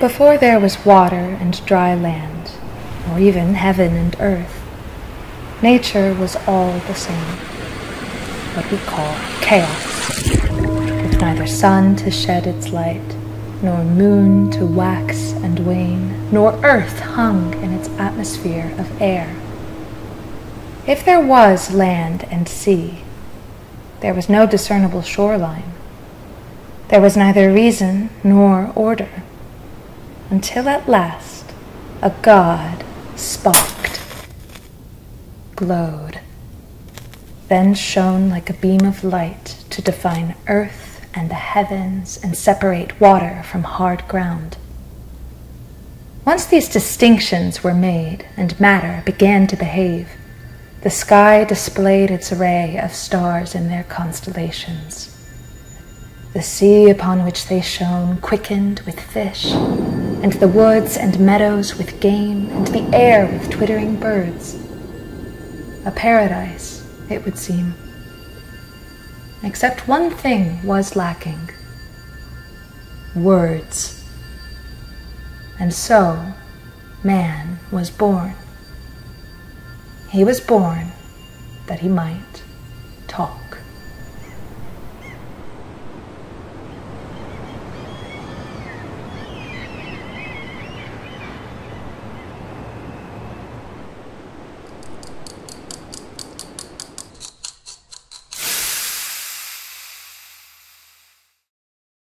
Before there was water and dry land, or even heaven and earth, nature was all the same. What we call chaos, with neither sun to shed its light, nor moon to wax and wane, nor earth hung in its atmosphere of air. If there was land and sea, there was no discernible shoreline. There was neither reason nor order, until at last a god sparked, glowed, then shone like a beam of light to define earth and the heavens and separate water from hard ground. Once these distinctions were made and matter began to behave, the sky displayed its array of stars in their constellations. The sea upon which they shone quickened with fish, and the woods and meadows with game, and the air with twittering birds. A paradise, it would seem except one thing was lacking words. And so man was born. He was born that he might talk.